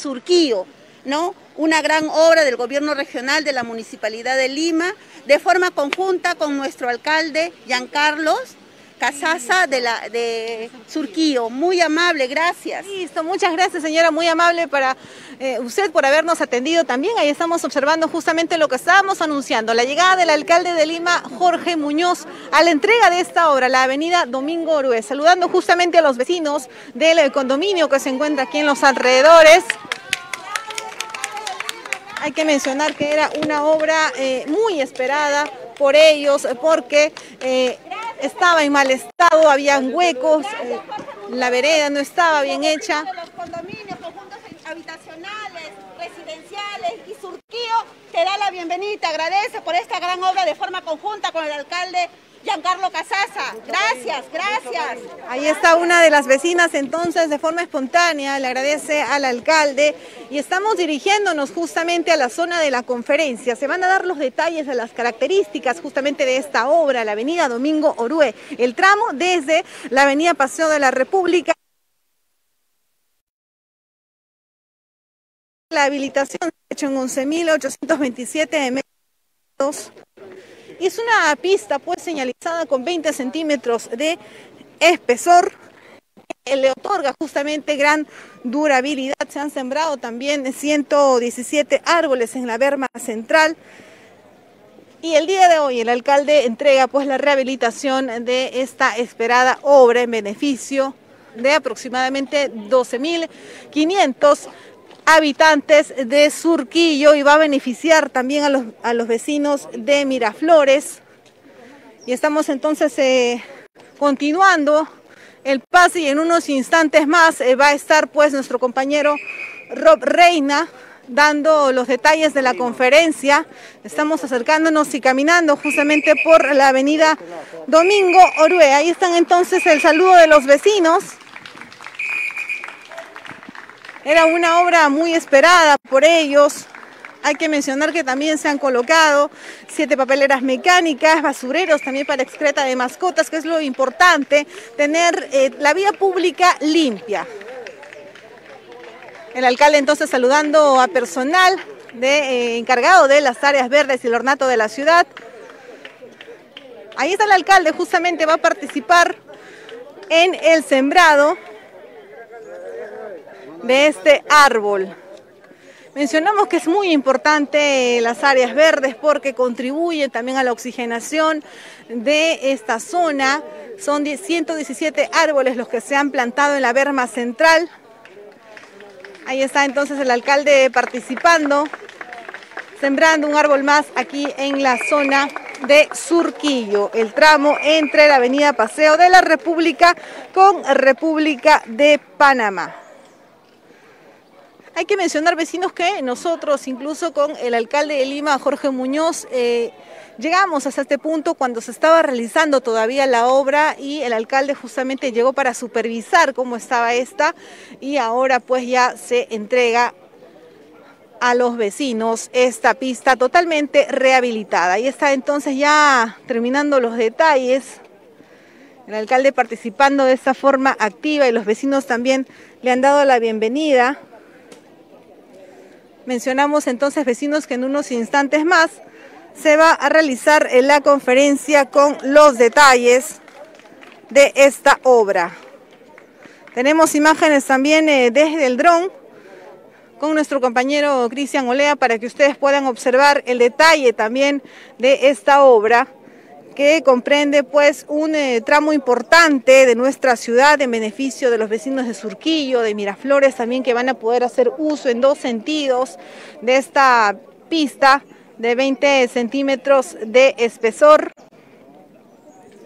Surquillo, ¿no? Una gran obra del gobierno regional de la Municipalidad de Lima, de forma conjunta con nuestro alcalde, Giancarlos, Casasa de, la, Surquío. Muy amable, gracias. Listo, muchas gracias señora, muy amable para eh, usted por habernos atendido también. Ahí estamos observando justamente lo que estábamos anunciando, la llegada del alcalde de Lima, Jorge Muñoz, a la entrega de esta obra, la avenida Domingo Orué, saludando justamente a los vecinos del condominio que se encuentra aquí en los alrededores. Hay que mencionar que era una obra eh, muy esperada por ellos porque eh, estaba en mal estado, habían huecos, eh, la vereda no estaba bien hecha. Los condominios, conjuntos habitacionales, residenciales y Surquío te da la bienvenida, agradece por esta gran obra de forma conjunta con el alcalde Giancarlo Casasa. Gracias, gracias. Ahí está una de las vecinas entonces de forma espontánea, le agradece al alcalde y estamos dirigiéndonos justamente a la zona de la conferencia. Se van a dar los detalles de las características justamente de esta obra, la avenida Domingo Orue, el tramo desde la avenida Paseo de la República. La habilitación se ha hecho en 11.827 metros es una pista pues señalizada con 20 centímetros de espesor que le otorga justamente gran durabilidad. Se han sembrado también 117 árboles en la berma central. Y el día de hoy el alcalde entrega pues la rehabilitación de esta esperada obra en beneficio de aproximadamente 12.500 habitantes de Surquillo y va a beneficiar también a los, a los vecinos de Miraflores. Y estamos entonces eh, continuando el pase y en unos instantes más eh, va a estar pues nuestro compañero Rob Reina dando los detalles de la conferencia. Estamos acercándonos y caminando justamente por la avenida Domingo Orue. Ahí están entonces el saludo de los vecinos. Era una obra muy esperada por ellos. Hay que mencionar que también se han colocado siete papeleras mecánicas, basureros también para excreta de mascotas, que es lo importante, tener eh, la vía pública limpia. El alcalde entonces saludando a personal de, eh, encargado de las áreas verdes y el ornato de la ciudad. Ahí está el alcalde, justamente va a participar en el sembrado de este árbol. Mencionamos que es muy importante las áreas verdes porque contribuyen también a la oxigenación de esta zona. Son 117 árboles los que se han plantado en la berma central. Ahí está entonces el alcalde participando, sembrando un árbol más aquí en la zona de Surquillo, el tramo entre la avenida Paseo de la República con República de Panamá. Hay que mencionar, vecinos, que nosotros, incluso con el alcalde de Lima, Jorge Muñoz, eh, llegamos hasta este punto cuando se estaba realizando todavía la obra y el alcalde justamente llegó para supervisar cómo estaba esta y ahora pues ya se entrega a los vecinos esta pista totalmente rehabilitada. Ahí está entonces ya terminando los detalles. El alcalde participando de esta forma activa y los vecinos también le han dado la bienvenida. Mencionamos entonces, vecinos, que en unos instantes más se va a realizar la conferencia con los detalles de esta obra. Tenemos imágenes también eh, desde el dron con nuestro compañero Cristian Olea para que ustedes puedan observar el detalle también de esta obra que comprende pues un eh, tramo importante de nuestra ciudad en beneficio de los vecinos de Surquillo, de Miraflores también que van a poder hacer uso en dos sentidos de esta pista de 20 centímetros de espesor.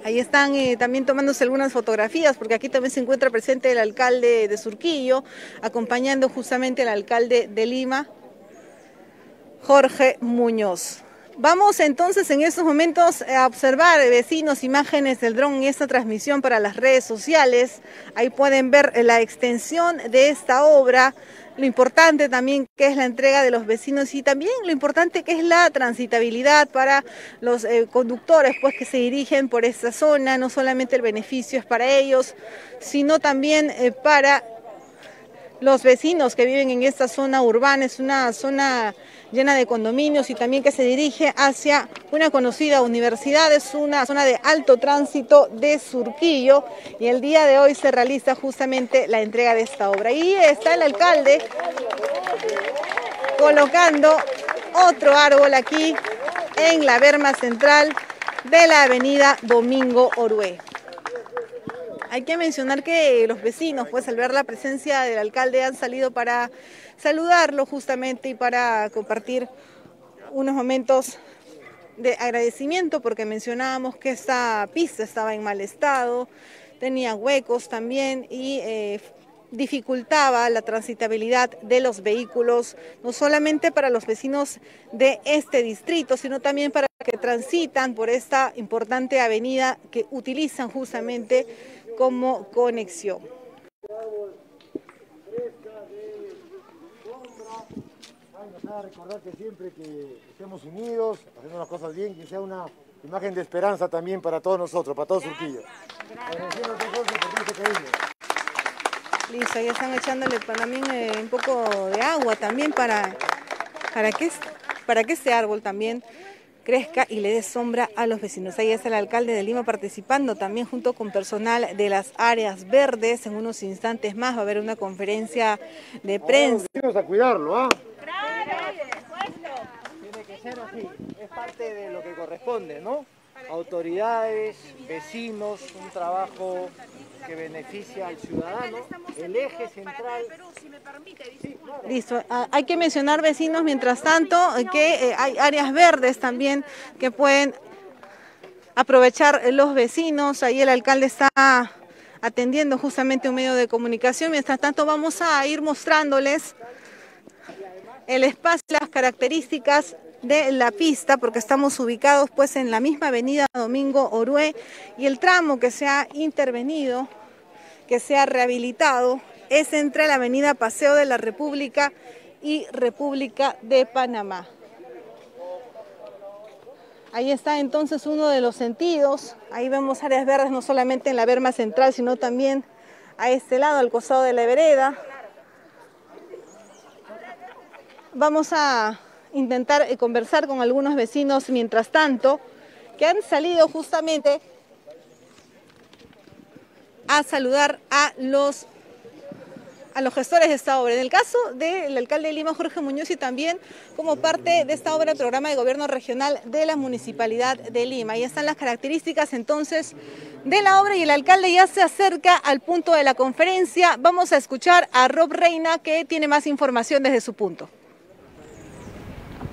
Ahí están eh, también tomándose algunas fotografías, porque aquí también se encuentra presente el alcalde de Surquillo, acompañando justamente al alcalde de Lima, Jorge Muñoz. Vamos entonces en estos momentos a observar, vecinos, imágenes del dron en esta transmisión para las redes sociales. Ahí pueden ver la extensión de esta obra, lo importante también que es la entrega de los vecinos y también lo importante que es la transitabilidad para los eh, conductores pues que se dirigen por esta zona. No solamente el beneficio es para ellos, sino también eh, para los vecinos que viven en esta zona urbana, es una zona llena de condominios y también que se dirige hacia una conocida universidad, es una zona de alto tránsito de Surquillo y el día de hoy se realiza justamente la entrega de esta obra. Y está el alcalde colocando otro árbol aquí en la berma central de la avenida Domingo Orué. Hay que mencionar que los vecinos, pues al ver la presencia del alcalde, han salido para saludarlo justamente y para compartir unos momentos de agradecimiento porque mencionábamos que esta pista estaba en mal estado, tenía huecos también y eh, dificultaba la transitabilidad de los vehículos, no solamente para los vecinos de este distrito, sino también para que transitan por esta importante avenida que utilizan justamente como conexión. Recordar que siempre que estemos unidos, haciendo las cosas bien, que sea una imagen de esperanza también para todos nosotros, para todos Surquillo. Listo, ya están echándole también eh, un poco de agua también para, para, que, para que este árbol también crezca y le dé sombra a los vecinos. Ahí está el alcalde de Lima participando también junto con personal de las áreas verdes. En unos instantes más va a haber una conferencia de prensa. Vamos a cuidarlo, ¿ah? Ser es parte de lo que corresponde, ¿no? Autoridades, vecinos, un trabajo que beneficia al ciudadano, el eje central. Listo, ah, hay que mencionar vecinos mientras tanto que eh, hay áreas verdes también que pueden aprovechar los vecinos, ahí el alcalde está atendiendo justamente un medio de comunicación, mientras tanto vamos a ir mostrándoles el espacio, las características de la pista, porque estamos ubicados pues en la misma avenida Domingo Orué y el tramo que se ha intervenido, que se ha rehabilitado, es entre la avenida Paseo de la República y República de Panamá. Ahí está entonces uno de los sentidos, ahí vemos áreas verdes no solamente en la berma central, sino también a este lado, al costado de la vereda. Vamos a intentar eh, conversar con algunos vecinos mientras tanto, que han salido justamente a saludar a los a los gestores de esta obra. En el caso del alcalde de Lima, Jorge Muñoz, y también como parte de esta obra, el programa de gobierno regional de la Municipalidad de Lima. Ahí están las características entonces de la obra y el alcalde ya se acerca al punto de la conferencia. Vamos a escuchar a Rob Reina que tiene más información desde su punto.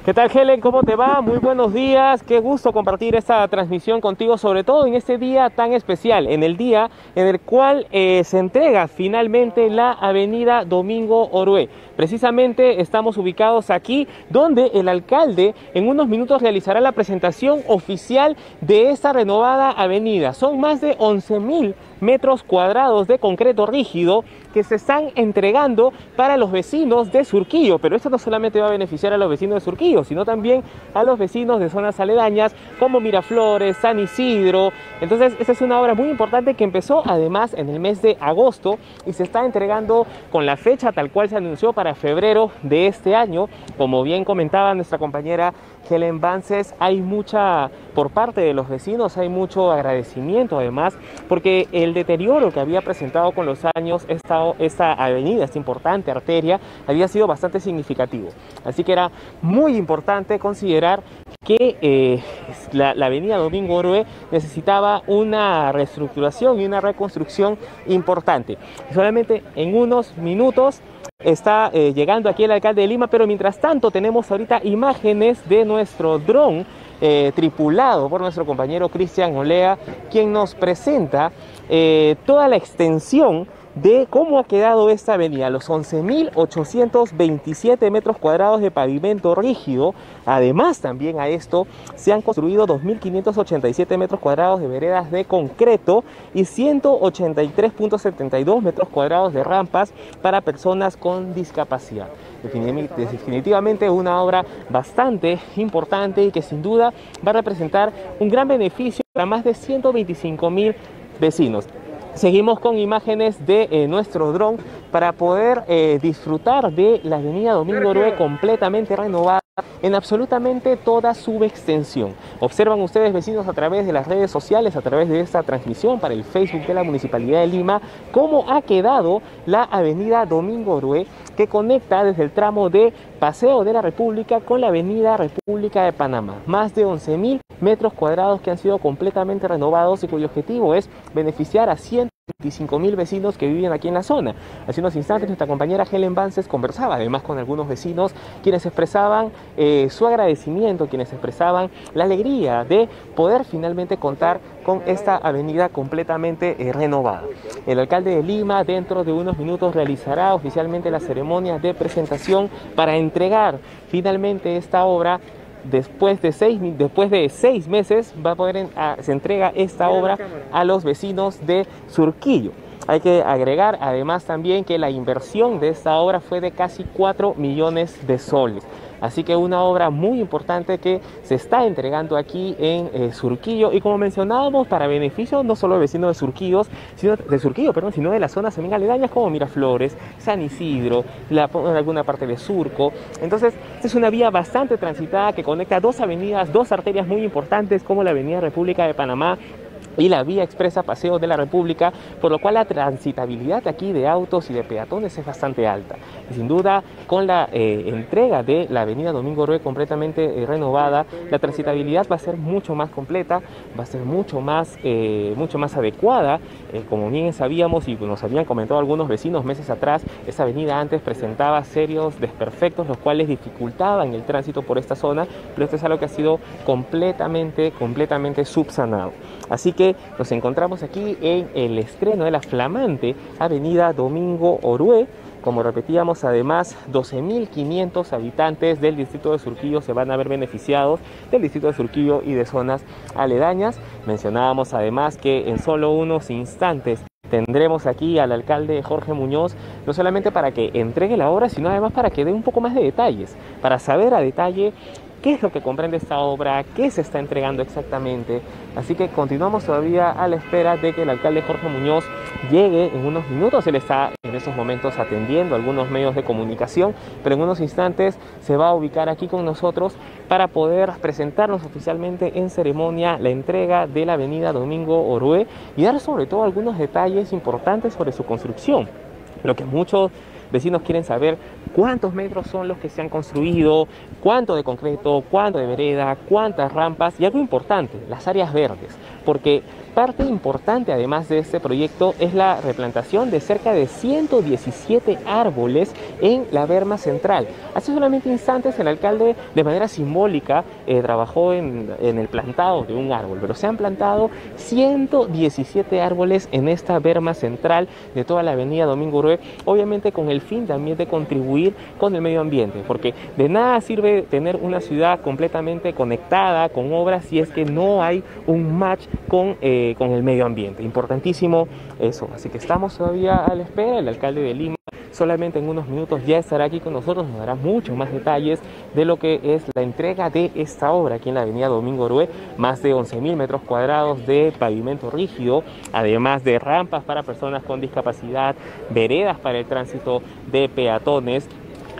¿Qué tal Helen? ¿Cómo te va? Muy buenos días. Qué gusto compartir esta transmisión contigo, sobre todo en este día tan especial, en el día en el cual eh, se entrega finalmente la avenida Domingo Orué. Precisamente estamos ubicados aquí donde el alcalde en unos minutos realizará la presentación oficial de esta renovada avenida. Son más de 11 mil metros cuadrados de concreto rígido que se están entregando para los vecinos de Surquillo. Pero esto no solamente va a beneficiar a los vecinos de Surquillo, sino también a los vecinos de zonas aledañas como Miraflores, San Isidro. Entonces, esta es una obra muy importante que empezó además en el mes de agosto y se está entregando con la fecha tal cual se anunció para febrero de este año. Como bien comentaba nuestra compañera Helen Vances, hay mucha, por parte de los vecinos, hay mucho agradecimiento además, porque el deterioro que había presentado con los años esta, avenida, esta importante arteria, había sido bastante significativo. Así que era muy importante considerar que eh, la, avenida Domingo Orue necesitaba una reestructuración y una reconstrucción importante. Solamente en unos minutos está eh, llegando aquí el alcalde de Lima, pero mientras tanto tenemos ahorita imágenes de nuestro dron eh, tripulado por nuestro compañero Cristian Olea, quien nos presenta eh, toda la extensión de cómo ha quedado esta avenida, los 11.827 metros cuadrados de pavimento rígido. Además, también a esto se han construido 2.587 metros cuadrados de veredas de concreto y 183.72 metros cuadrados de rampas para personas con discapacidad. Definitivamente una obra bastante importante y que sin duda va a representar un gran beneficio para más de 125 mil vecinos. Seguimos con imágenes de eh, nuestro dron para poder eh, disfrutar de la avenida Domingo Orue completamente renovada en absolutamente toda su extensión. Observan ustedes, vecinos, a través de las redes sociales, a través de esta transmisión para el Facebook de la Municipalidad de Lima, cómo ha quedado la avenida Domingo Orue, que conecta desde el tramo de Paseo de la República con la avenida República de Panamá. Más de 11.000 metros cuadrados que han sido completamente renovados y cuyo objetivo es beneficiar a cientos 25.000 vecinos que viven aquí en la zona. Hace unos instantes nuestra compañera Helen Vances conversaba además con algunos vecinos quienes expresaban eh, su agradecimiento, quienes expresaban la alegría de poder finalmente contar con esta avenida completamente eh, renovada. El alcalde de Lima dentro de unos minutos realizará oficialmente la ceremonia de presentación para entregar finalmente esta obra después de seis, después de seis meses va a poder se entrega esta obra a los vecinos de Surquillo. Hay que agregar además también que la inversión de esta obra fue de casi 4 millones de soles. Así que una obra muy importante que se está entregando aquí en eh, Surquillo y como mencionábamos para beneficio no solo de vecinos de Surquillos, sino de Surquillo, perdón, sino de las zonas también aledañas como Miraflores, San Isidro, la, alguna parte de Surco. Entonces, es una vía bastante transitada que conecta dos avenidas, dos arterias muy importantes como la Avenida República de Panamá y la vía expresa Paseo de la República, por lo cual la transitabilidad aquí de autos y de peatones es bastante alta. Sin duda, con la eh, entrega de la avenida Domingo Rue completamente eh, renovada, la transitabilidad va a ser mucho más completa, va a ser mucho más, eh, mucho más adecuada. como bien sabíamos y nos habían comentado algunos vecinos meses atrás, esa avenida antes presentaba serios desperfectos, los cuales dificultaban el tránsito por esta zona, pero esto es algo que ha sido completamente, completamente subsanado. Así que nos encontramos aquí en el estreno de la flamante Avenida Domingo Orue. Como repetíamos, además, 12.500 habitantes del distrito de Surquillo se van a ver beneficiados del distrito de Surquillo y de zonas aledañas. Mencionábamos además que en solo unos instantes tendremos aquí al alcalde Jorge Muñoz, no solamente para que entregue la obra, sino además para que dé un poco más de detalles, para saber a detalle qué es lo que comprende esta obra, qué se está entregando exactamente. Así que continuamos todavía a la espera de que el alcalde Jorge Muñoz llegue en unos minutos. Él está en estos momentos atendiendo algunos medios de comunicación, pero en unos instantes se va a ubicar aquí con nosotros para poder presentarnos oficialmente en ceremonia la entrega de la avenida Domingo Orue y dar sobre todo algunos detalles importantes sobre su construcción. Lo que muchos vecinos quieren saber cuántos metros son los que se han construido, cuánto de concreto, cuánto de vereda, cuántas rampas y algo importante, las áreas verdes, porque Parte importante además de este proyecto es la replantación de cerca de 117 árboles en la Berma Central. Hace solamente instantes el alcalde de manera simbólica eh, trabajó en, el plantado de un árbol, pero se han plantado 117 árboles en esta Berma Central de toda la avenida Domingo Urue, obviamente con el fin también de contribuir con el medio ambiente, porque de nada sirve tener una ciudad completamente conectada con obras si es que no hay un match con... Eh, con el medio ambiente. Importantísimo eso. Así que estamos todavía a la espera. El alcalde de Lima solamente en unos minutos ya estará aquí con nosotros, nos dará muchos más detalles de lo que es la entrega de esta obra aquí en la avenida Domingo Orue, más de 11.000 metros cuadrados de pavimento rígido, además de rampas para personas con discapacidad, veredas para el tránsito de peatones,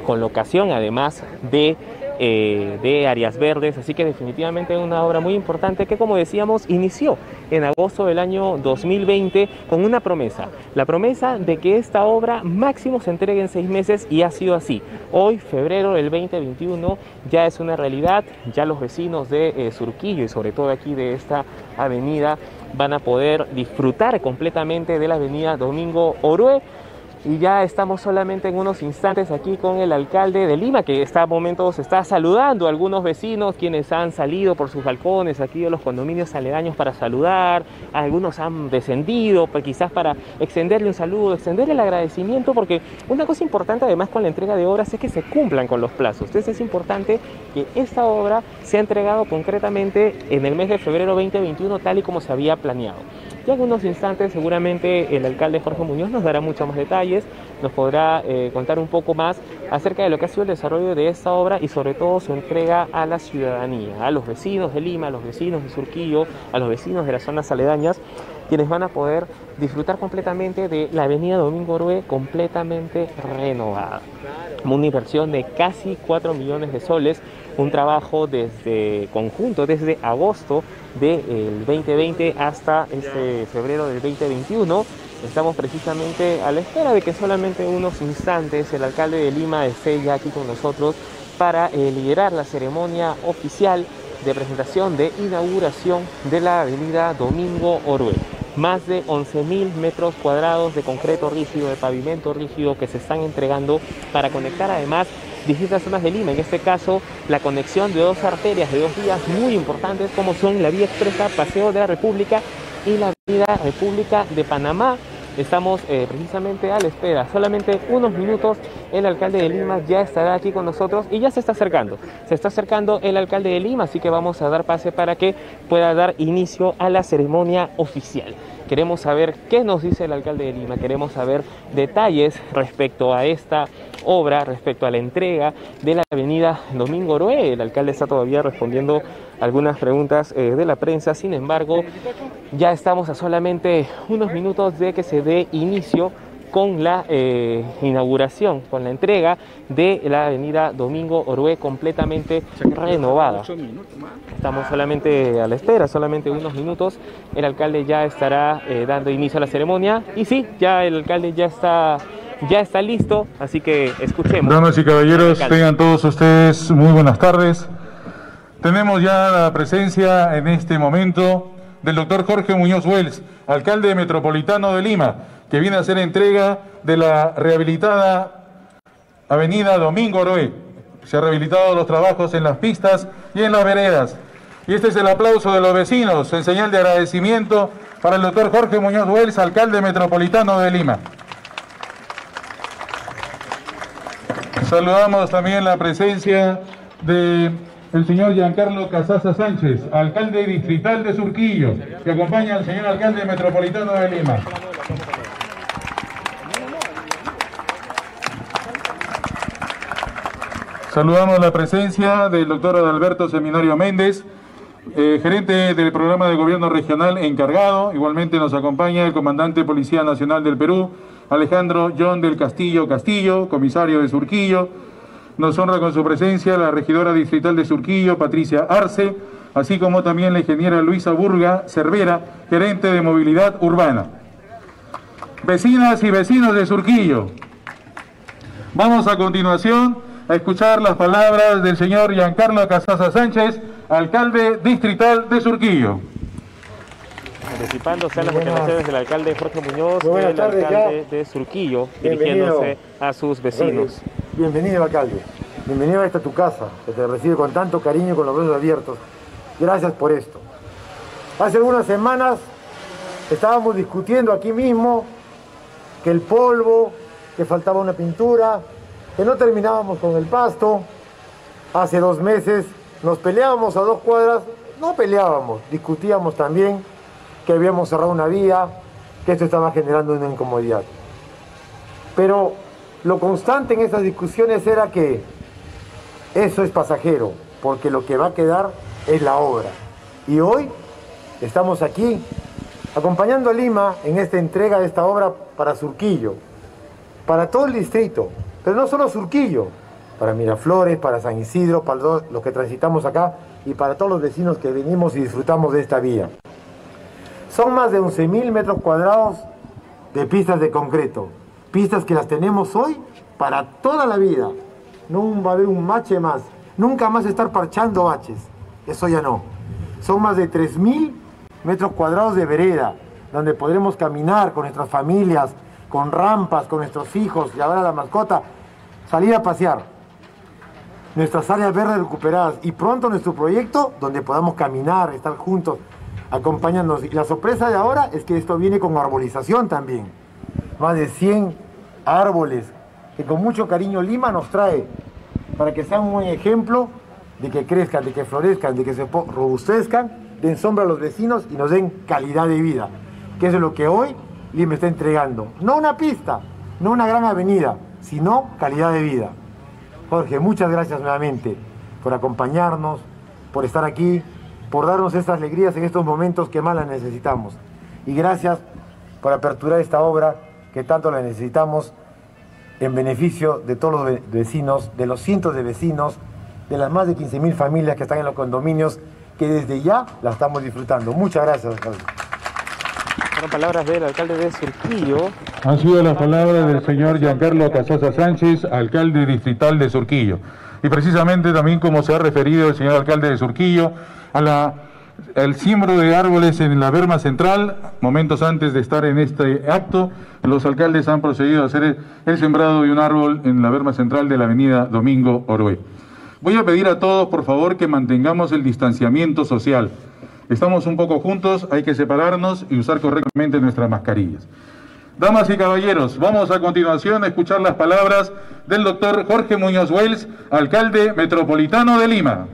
colocación además de eh, de áreas verdes, así que definitivamente una obra muy importante que como decíamos inició en agosto del año 2020 con una promesa, la promesa de que esta obra máximo se entregue en seis meses y ha sido así. Hoy, febrero del 2021, ya es una realidad, ya los vecinos de eh, Surquillo y sobre todo aquí de esta avenida van a poder disfrutar completamente de la avenida Domingo Orue y ya estamos solamente en unos instantes aquí con el alcalde de Lima que está momentos está saludando a algunos vecinos quienes han salido por sus balcones aquí de los condominios aledaños para saludar, algunos han descendido pues quizás para extenderle un saludo, extenderle el agradecimiento porque una cosa importante además con la entrega de obras es que se cumplan con los plazos. Entonces es importante que esta obra sea entregado concretamente en el mes de febrero 2021 tal y como se había planeado. Ya en unos instantes seguramente el alcalde Jorge Muñoz nos dará muchos más detalles, nos podrá eh, contar un poco más acerca de lo que ha sido el desarrollo de esta obra y sobre todo su entrega a la ciudadanía, a los vecinos de Lima, a los vecinos de Surquillo, a los vecinos de las zonas aledañas quienes van a poder disfrutar completamente de la avenida Domingo Orue completamente renovada. Una inversión de casi 4 millones de soles, un trabajo desde conjunto desde agosto del 2020 hasta este febrero del 2021 Estamos precisamente a la espera de que solamente unos instantes el alcalde de Lima esté ya aquí con nosotros para eh, liderar la ceremonia oficial de presentación de inauguración de la avenida Domingo Orue. Más de 11.000 metros cuadrados de concreto rígido, de pavimento rígido que se están entregando para conectar además distintas zonas de Lima, en este caso la conexión de dos arterias de dos vías muy importantes como son la vía expresa Paseo de la República y la avenida República de Panamá, Estamos eh, precisamente a la espera, solamente unos minutos el alcalde de Lima ya estará aquí con nosotros y ya se está acercando. Se está acercando el alcalde de Lima, así que vamos a dar pase para que pueda dar inicio a la ceremonia oficial. Queremos saber qué nos dice el alcalde de Lima, queremos saber detalles respecto a esta obra, respecto a la entrega de la avenida Domingo Oroé. El alcalde está todavía respondiendo algunas preguntas eh, de la prensa, sin embargo, ya estamos a solamente unos minutos de que se dé inicio con la eh, inauguración, con la entrega de la avenida Domingo Orué completamente renovada. Estamos solamente a la espera, solamente unos minutos. El alcalde ya estará eh, dando inicio a la ceremonia y sí, ya el alcalde ya está ya está listo, así que escuchemos. Damas y caballeros, tengan todos ustedes muy buenas tardes. Tenemos ya la presencia en este momento del doctor Jorge Muñoz Wells, alcalde metropolitano de Lima, que viene a hacer entrega de la rehabilitada avenida Domingo Oroé. Se han rehabilitado los trabajos en las pistas y en las veredas. Y este es el aplauso de los vecinos en señal de agradecimiento para el doctor Jorge Muñoz Wells, alcalde metropolitano de Lima. Saludamos también la presencia de el señor Giancarlo Casasa Sánchez, alcalde distrital de Surquillo, que acompaña al señor alcalde metropolitano de Lima. Saludamos la presencia del doctor Adalberto Seminario Méndez, eh, gerente del programa de gobierno regional encargado. Igualmente nos acompaña el comandante Policía Nacional del Perú, Alejandro John del Castillo Castillo, comisario de Surquillo. Nos honra con su presencia la regidora distrital de Surquillo, Patricia Arce, así como también la ingeniera Luisa Burga Cervera, gerente de movilidad urbana. Vecinas y vecinos de Surquillo, vamos a continuación a escuchar las palabras del señor Giancarlo Casasa Sánchez, alcalde distrital de Surquillo. Anticipándose a las declaraciones del alcalde Jorge Muñoz, el alcalde de Surquillo, dirigiéndose a sus vecinos. Bienvenido, alcalde. Bienvenido a esta tu casa, que te recibe con tanto cariño y con los brazos abiertos. Gracias por esto. Hace algunas semanas estábamos discutiendo aquí mismo que el polvo, que faltaba una pintura, que no terminábamos con el pasto. Hace dos meses nos peleábamos a dos cuadras, no peleábamos, discutíamos también que habíamos cerrado una vía, que esto estaba generando una incomodidad. Pero lo constante en esas discusiones era que eso es pasajero, porque lo que va a quedar es la obra. Y hoy estamos aquí acompañando a Lima en esta entrega de esta obra para Surquillo, para todo el distrito, pero no solo Surquillo, para Miraflores, para San Isidro, para los que transitamos acá y para todos los vecinos que venimos y disfrutamos de esta vía. Son más de 11.000 metros cuadrados de pistas de concreto, pistas que las tenemos hoy para toda la vida. No va a haber un bache más, nunca más estar parchando baches, eso ya no. Son más de 3.000 metros cuadrados de vereda, donde podremos caminar con nuestras familias, con rampas, con nuestros hijos, llevar a la mascota, salir a pasear. Nuestras áreas verdes recuperadas y pronto nuestro proyecto donde podamos caminar, estar juntos, acompañándonos. Y la sorpresa de ahora es que esto viene con arbolización también. Más de 100 árboles que con mucho cariño Lima nos trae para que sean un buen ejemplo de que crezcan, de que florezcan, de que se robustezcan, den sombra a los vecinos y nos den calidad de vida, que es lo que hoy me está entregando. No una pista, no una gran avenida, sino calidad de vida. Jorge, muchas gracias nuevamente por acompañarnos, por estar aquí, por darnos estas alegrías en estos momentos que más las necesitamos. y gracias por aperturar esta obra que tanto la necesitamos en beneficio de todos los vecinos, de los cientos de vecinos, de las más de 15.000 familias que están en los condominios, que desde ya la estamos disfrutando. Muchas gracias, alcalde. Fueron palabras del alcalde de Surquillo. Han sido las palabras del señor Giancarlo Casasa Sánchez, alcalde distrital de Surquillo. Y precisamente también como se ha referido el señor alcalde de Surquillo, a la el siembro de árboles en la Berma Central. Momentos antes de estar en este acto, los alcaldes han procedido a hacer el sembrado de un árbol en la Berma Central de la avenida Domingo Orue. Voy a pedir a todos, por favor, que mantengamos el distanciamiento social. Estamos un poco juntos, hay que separarnos y usar correctamente nuestras mascarillas. Damas y caballeros, vamos a continuación a escuchar las palabras del doctor Jorge Muñoz Wells, alcalde metropolitano de Lima.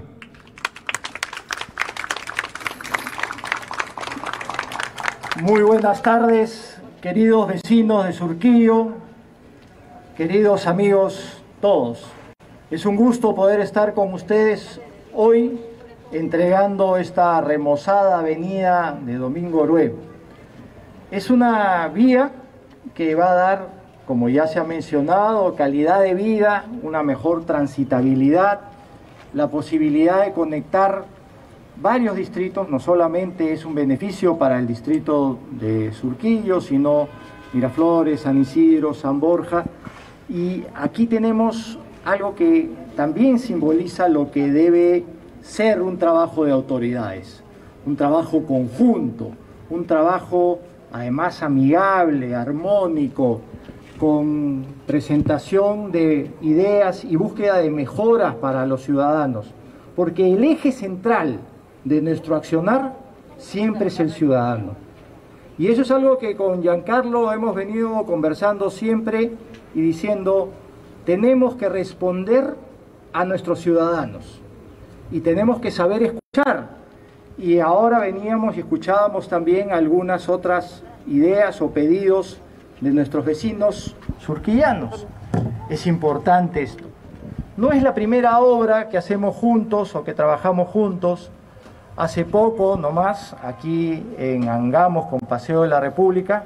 Muy buenas tardes, queridos vecinos de Surquillo, queridos amigos todos. Es un gusto poder estar con ustedes hoy entregando esta remozada avenida de Domingo Orue. Es una vía que va a dar, como ya se ha mencionado, calidad de vida, una mejor transitabilidad, la posibilidad de conectar varios distritos, no solamente es un beneficio para el distrito de Surquillo, sino Miraflores, San Isidro, San Borja. Y aquí tenemos algo que también simboliza lo que debe ser un trabajo de autoridades, un trabajo conjunto, un trabajo además amigable, armónico, con presentación de ideas y búsqueda de mejoras para los ciudadanos, porque el eje central de nuestro accionar siempre es el ciudadano. Y eso es algo que con Giancarlo hemos venido conversando siempre y diciendo, tenemos que responder a nuestros ciudadanos y tenemos que saber escuchar. Y ahora veníamos y escuchábamos también algunas otras ideas o pedidos de nuestros vecinos surquillanos. Es importante esto. No es la primera obra que hacemos juntos o que trabajamos juntos. Hace poco, nomás, aquí en Angamos con Paseo de la República,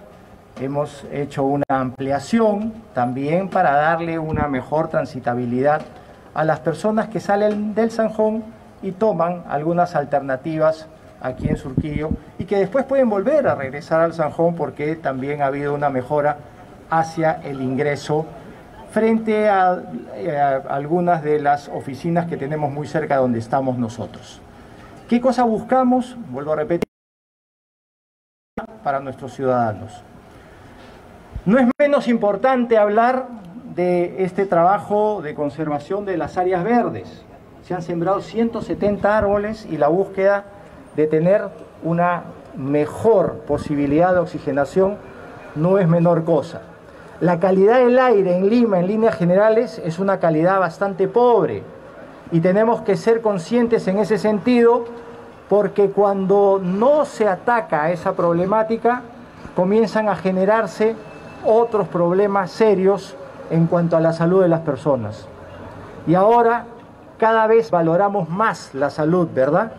hemos hecho una ampliación también para darle una mejor transitabilidad a las personas que salen del Sanjón y toman algunas alternativas aquí en Surquillo y que después pueden volver a regresar al Sanjón porque también ha habido una mejora hacia el ingreso frente a, eh, a algunas de las oficinas que tenemos muy cerca donde estamos nosotros. ¿Qué cosa buscamos? Vuelvo a repetir, para nuestros ciudadanos. No es menos importante hablar de este trabajo de conservación de las áreas verdes. Se han sembrado 170 árboles y la búsqueda de tener una mejor posibilidad de oxigenación no es menor cosa. La calidad del aire en Lima, en líneas generales, es una calidad bastante pobre y tenemos que ser conscientes en ese sentido porque cuando no se ataca a esa problemática, comienzan a generarse otros problemas serios en cuanto a la salud de las personas. Y ahora cada vez valoramos más la salud, ¿verdad?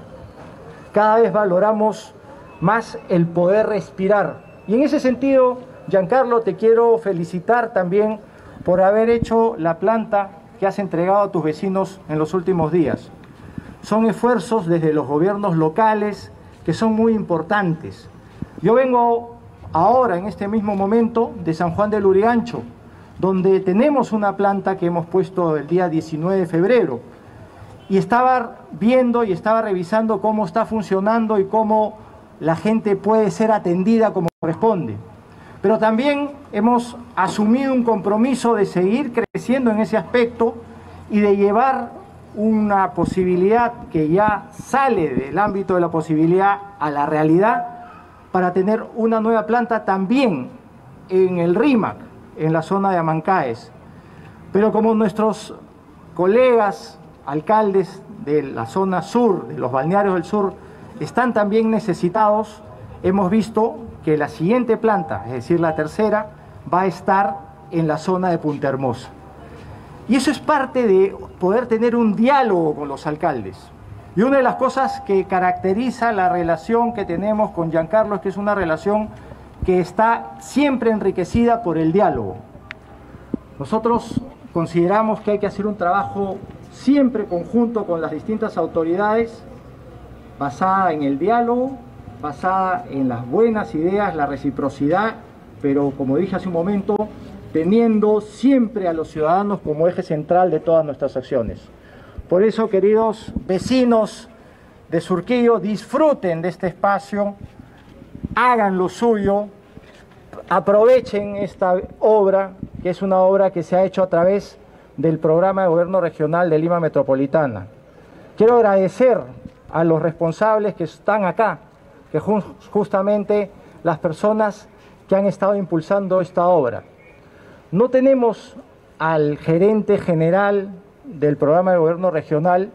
Cada vez valoramos más el poder respirar. Y en ese sentido, Giancarlo, te quiero felicitar también por haber hecho la planta que has entregado a tus vecinos en los últimos días. Son esfuerzos desde los gobiernos locales que son muy importantes. Yo vengo ahora, en este mismo momento, de San Juan del Urigancho, donde tenemos una planta que hemos puesto el día 19 de febrero. Y estaba viendo y estaba revisando cómo está funcionando y cómo la gente puede ser atendida como corresponde. Pero también hemos asumido un compromiso de seguir creciendo en ese aspecto y de llevar una posibilidad que ya sale del ámbito de la posibilidad a la realidad para tener una nueva planta también en el RIMAC, en la zona de Amancaes. Pero como nuestros colegas alcaldes de la zona sur, de los balnearios del sur, están también necesitados, hemos visto que la siguiente planta, es decir, la tercera, va a estar en la zona de Punta Hermosa. Y eso es parte de poder tener un diálogo con los alcaldes. Y una de las cosas que caracteriza la relación que tenemos con Giancarlo es que es una relación que está siempre enriquecida por el diálogo. Nosotros consideramos que hay que hacer un trabajo siempre conjunto con las distintas autoridades, basada en el diálogo, basada en las buenas ideas, la reciprocidad, pero como dije hace un momento, teniendo siempre a los ciudadanos como eje central de todas nuestras acciones. Por eso, queridos vecinos de Surquillo, disfruten de este espacio, hagan lo suyo, aprovechen esta obra, que es una obra que se ha hecho a través del programa de gobierno regional de Lima Metropolitana. Quiero agradecer a los responsables que están acá, que justamente las personas que han estado impulsando esta obra. No tenemos al gerente general del programa de gobierno regional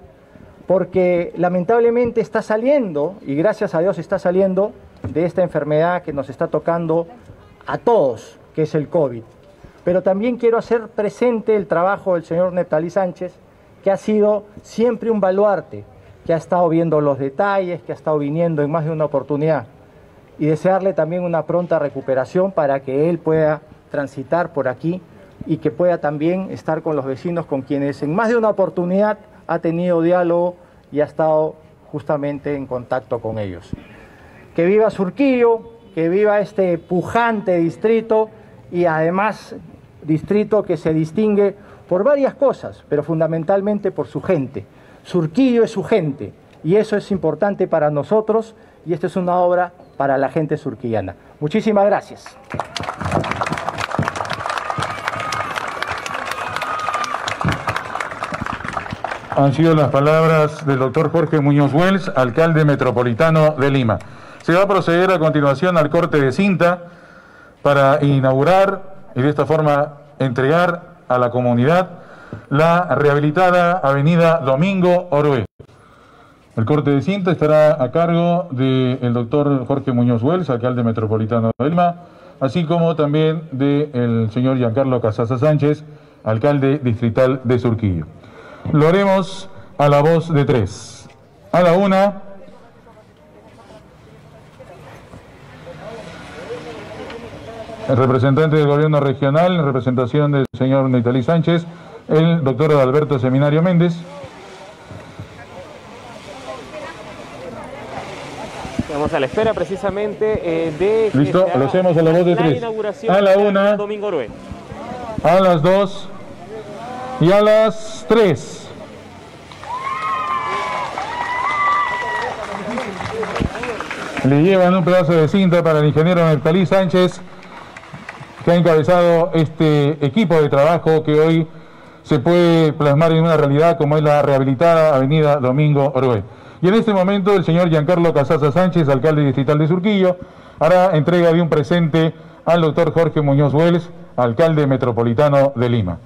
porque lamentablemente está saliendo, y gracias a Dios está saliendo, de esta enfermedad que nos está tocando a todos, que es el COVID. Pero también quiero hacer presente el trabajo del señor Neptalí Sánchez, que ha sido siempre un baluarte, que ha estado viendo los detalles, que ha estado viniendo en más de una oportunidad. Y desearle también una pronta recuperación para que él pueda transitar por aquí y que pueda también estar con los vecinos con quienes en más de una oportunidad ha tenido diálogo y ha estado justamente en contacto con ellos. Que viva Surquillo, que viva este pujante distrito y además distrito que se distingue por varias cosas, pero fundamentalmente por su gente. Surquillo es su gente y eso es importante para nosotros y esta es una obra para la gente surquillana. Muchísimas gracias. Han sido las palabras del doctor Jorge Muñoz Wells, alcalde metropolitano de Lima. Se va a proceder a continuación al corte de cinta para inaugurar y de esta forma entregar a la comunidad la rehabilitada avenida Domingo Orué. El corte de cinta estará a cargo del doctor Jorge Muñoz Wells, alcalde metropolitano de Lima, así como también del señor Giancarlo Casasa Sánchez, alcalde distrital de Surquillo. Lo haremos a la voz de tres. A la una. El representante del gobierno regional, en representación del señor Nitalí Sánchez, el doctor Alberto Seminario Méndez. Estamos a la espera precisamente eh, de... Listo, lo hacemos a la voz de tres. A la una, Domingo a las dos y a las tres. Le llevan un pedazo de cinta para el ingeniero Neptalí Sánchez que ha encabezado este equipo de trabajo que hoy se puede plasmar en una realidad como es la rehabilitada Avenida Domingo Orue. Y en este momento el señor Giancarlo Casasa Sánchez, alcalde distrital de Surquillo, hará entrega de un presente al doctor Jorge Muñoz Wells, alcalde metropolitano de Lima.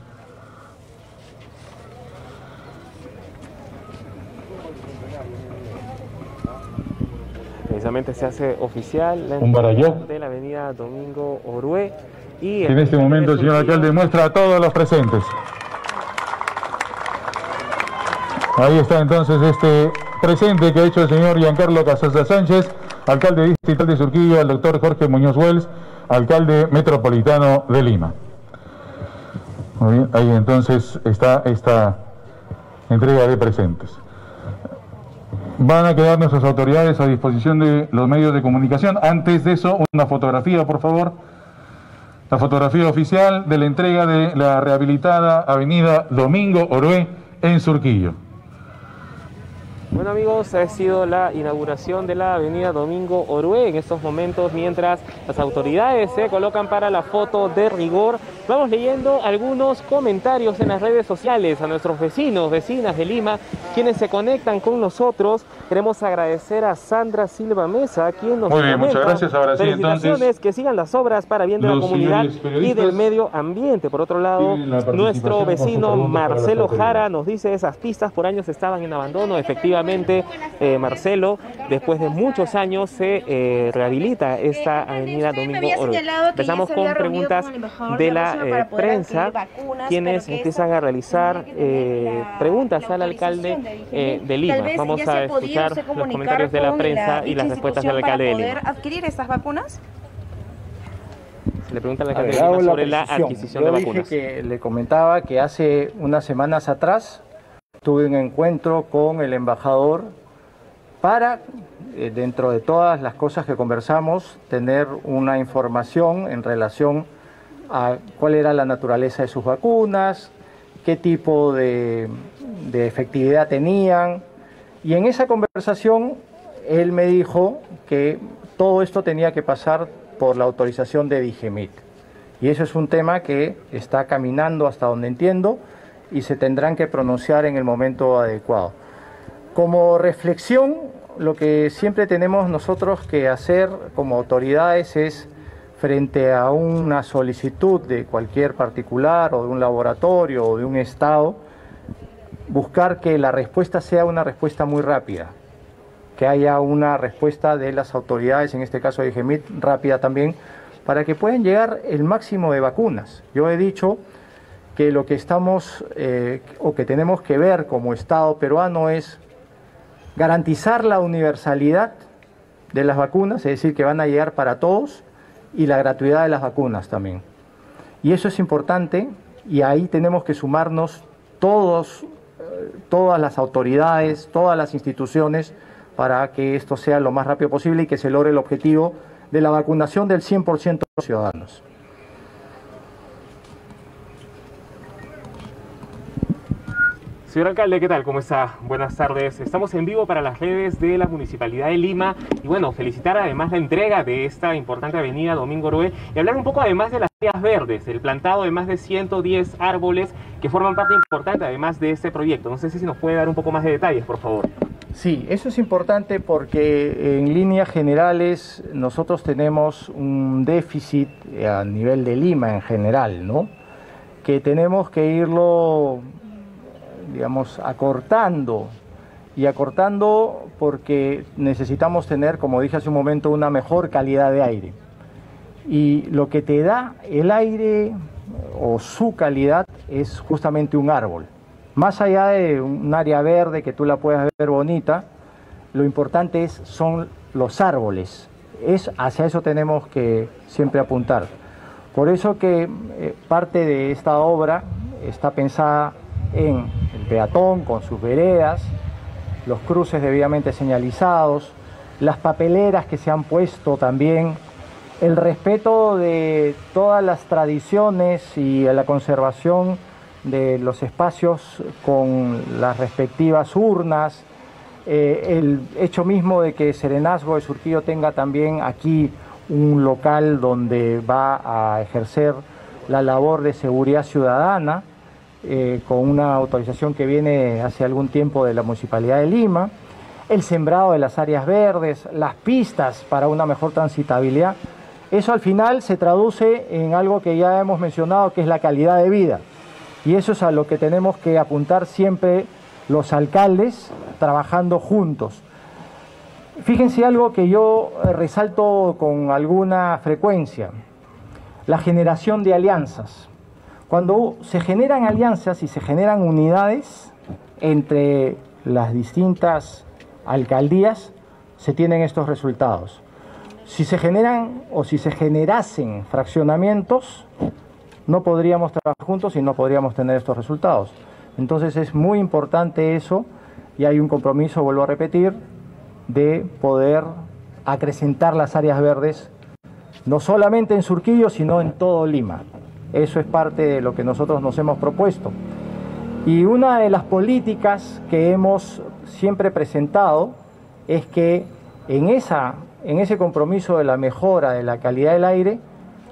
Precisamente se hace oficial la baralló. de la avenida Domingo Orue. Y En este momento el señor alcalde muestra a todos los presentes. Ahí está entonces este presente que ha hecho el señor Giancarlo Casasa Sánchez, alcalde distrital de Surquillo, al doctor Jorge Muñoz Wells, alcalde metropolitano de Lima. Muy bien, ahí entonces está esta entrega de presentes. Van a quedar nuestras autoridades a disposición de los medios de comunicación. Antes de eso, una fotografía, por favor. La fotografía oficial de la entrega de la rehabilitada avenida Domingo Orué en Surquillo. Bueno amigos, ha sido la inauguración de la avenida Domingo Orue en estos momentos mientras las autoridades se colocan para la foto de rigor. Vamos leyendo algunos comentarios en las redes sociales a nuestros vecinos, vecinas de Lima, quienes se conectan con nosotros. Queremos agradecer a Sandra Silva Mesa, quien nos Muy bien, muchas comenta, gracias. Ahora sí, entonces, que sigan las obras para bien de la comunidad y del medio ambiente. Por otro lado, nuestro vecino Marcelo. Jara nos dice esas pistas por años estaban en abandono, efectivamente efectivamente, eh, Marcelo, después de muchos años se eh, rehabilita esta avenida Domingo Oro. Empezamos con preguntas de la prensa, quienes empiezan a realizar preguntas al alcalde de Lima. Vamos a escuchar los comentarios de la prensa y las respuestas del alcalde de Lima. adquirir estas vacunas? le preguntan al alcalde de Lima sobre la, adquisición de vacunas. que le comentaba que hace unas semanas atrás tuve un encuentro con el embajador para, eh, dentro de todas las cosas que conversamos, tener una información en relación a cuál era la naturaleza de sus vacunas, qué tipo de, de efectividad tenían. Y en esa conversación él me dijo que todo esto tenía que pasar por la autorización de Digemit. Y eso es un tema que está caminando hasta donde entiendo y se tendrán que pronunciar en el momento adecuado. Como reflexión, lo que siempre tenemos nosotros que hacer como autoridades es, frente a una solicitud de cualquier particular o de un laboratorio o de un Estado, buscar que la respuesta sea una respuesta muy rápida que haya una respuesta de las autoridades, en este caso de GEMIT, rápida también, para que puedan llegar el máximo de vacunas. Yo he dicho que lo que estamos eh, o que tenemos que ver como Estado peruano es garantizar la universalidad de las vacunas, es decir, que van a llegar para todos, y la gratuidad de las vacunas también. Y eso es importante y ahí tenemos que sumarnos todos, eh, todas las autoridades, todas las instituciones, para que esto sea lo más rápido posible y que se logre el objetivo de la vacunación del 100% de los ciudadanos. Señor alcalde, ¿qué tal? ¿Cómo está? Buenas tardes. Estamos en vivo para las redes de la Municipalidad de Lima y bueno, felicitar además la entrega de esta importante avenida Domingo Orue y hablar un poco además de las áreas verdes, el plantado de más de 110 árboles que forman parte importante además de este proyecto. No sé si nos puede dar un poco más de detalles, por favor. Sí, eso es importante porque en líneas generales nosotros tenemos un déficit a nivel de Lima en general, ¿no? Que tenemos que irlo, digamos, acortando y acortando porque necesitamos tener, como dije hace un momento, una mejor calidad de aire. Y lo que te da el aire o su calidad es justamente un árbol. Más allá de un área verde que tú la puedas ver bonita, lo importante es, son los árboles. Es, hacia eso tenemos que siempre apuntar. Por eso que eh, parte de esta obra está pensada en el peatón con sus veredas, los cruces debidamente señalizados, las papeleras que se han puesto también, el respeto de todas las tradiciones y la conservación de los espacios con las respectivas urnas, eh, el hecho mismo de que Serenazgo de Surquillo tenga también aquí un local donde va a ejercer la labor de seguridad ciudadana, eh, con una autorización que viene hace algún tiempo de la Municipalidad de Lima, el sembrado de las áreas verdes, las pistas para una mejor transitabilidad, eso al final se traduce en algo que ya hemos mencionado, que es la calidad de vida. Y eso es a lo que tenemos que apuntar siempre los alcaldes trabajando juntos. Fíjense algo que yo eh, resalto con alguna frecuencia, la generación de alianzas. Cuando se generan alianzas y se generan unidades entre las distintas alcaldías, se tienen estos resultados. Si se generan o si se generasen fraccionamientos, no podríamos trabajar juntos y no podríamos tener estos resultados. Entonces es muy importante eso y hay un compromiso, vuelvo a repetir, de poder acrecentar las áreas verdes, no solamente en Surquillo, sino en todo Lima. Eso es parte de lo que nosotros nos hemos propuesto. Y una de las políticas que hemos siempre presentado es que en, esa, en ese compromiso de la mejora de la calidad del aire,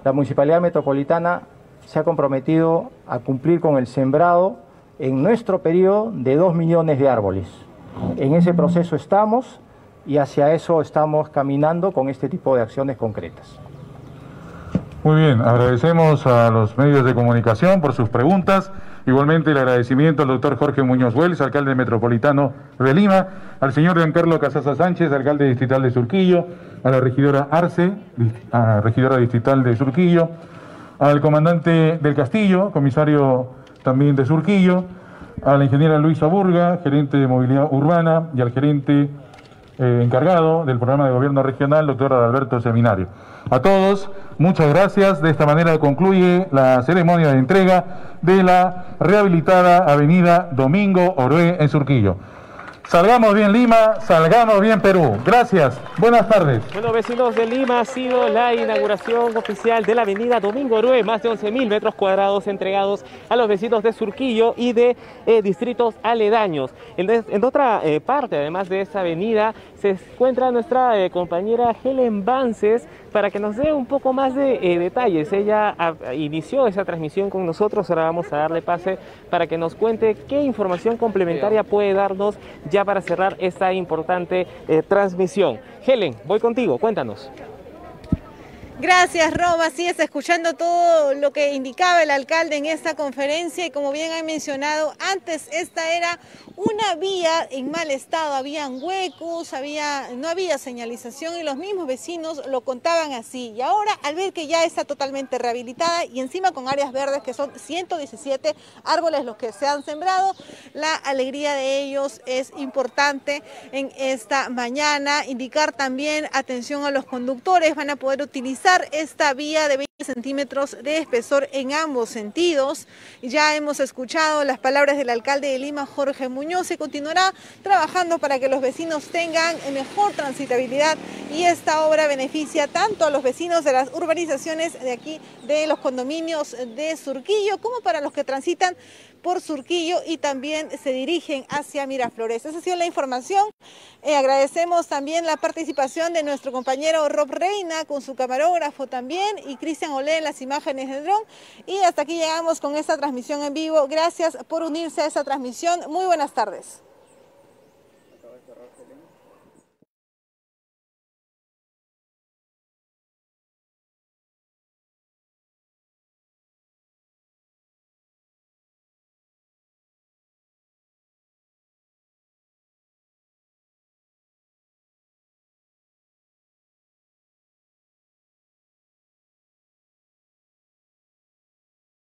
la Municipalidad Metropolitana se ha comprometido a cumplir con el sembrado en nuestro periodo de dos millones de árboles. En ese proceso estamos y hacia eso estamos caminando con este tipo de acciones concretas. Muy bien, agradecemos a los medios de comunicación por sus preguntas. Igualmente el agradecimiento al doctor Jorge Muñoz Wells, alcalde metropolitano de Lima, al señor Giancarlo Casasa Sánchez, alcalde distrital de Surquillo, a la regidora Arce, regidora distrital de Surquillo, al comandante del Castillo, comisario también de Surquillo, a la ingeniera Luisa Burga, gerente de movilidad urbana, y al gerente eh, encargado del programa de gobierno regional, doctor Adalberto Seminario. A todos, muchas gracias. De esta manera concluye la ceremonia de entrega de la rehabilitada avenida Domingo Orué en Surquillo. Salgamos bien Lima, salgamos bien Perú. Gracias, buenas tardes. Bueno, vecinos de Lima, ha sido la inauguración oficial de la avenida Domingo Orue, más de 11.000 metros cuadrados entregados a los vecinos de Surquillo y de eh, distritos aledaños. En, otra eh, parte, además de esta avenida, se encuentra nuestra eh, compañera Helen Vances para que nos dé un poco más de detalles. Ella ah, inició esa transmisión con nosotros, ahora vamos a darle pase para que nos cuente qué información complementaria puede darnos ya para cerrar esta importante eh, transmisión. Helen, voy contigo, cuéntanos. Gracias, Rob. Así es, escuchando todo lo que indicaba el alcalde en esta conferencia y como bien ha mencionado antes, esta era una vía en mal estado, habían huecos, había, no había señalización y los mismos vecinos lo contaban así. Y ahora, al ver que ya está totalmente rehabilitada y encima con áreas verdes, que son 117 árboles los que se han sembrado, la alegría de ellos es importante en esta mañana. Indicar también atención a los conductores, van a poder utilizar esta vía de 20 centímetros de espesor en ambos sentidos. Ya hemos escuchado las palabras del alcalde de Lima, Jorge Muñoz se continuará trabajando para que los vecinos tengan mejor transitabilidad y esta obra beneficia tanto a los vecinos de las urbanizaciones de aquí, de los condominios de Surquillo, como para los que transitan por Surquillo y también se dirigen hacia Miraflores. Esa ha sido la información. Eh, agradecemos también la participación de nuestro compañero Rob Reina con su camarógrafo también y Cristian Olé en las imágenes de dron. Y hasta aquí llegamos con esta transmisión en vivo. Gracias por unirse a esta transmisión. Muy buenas tardes.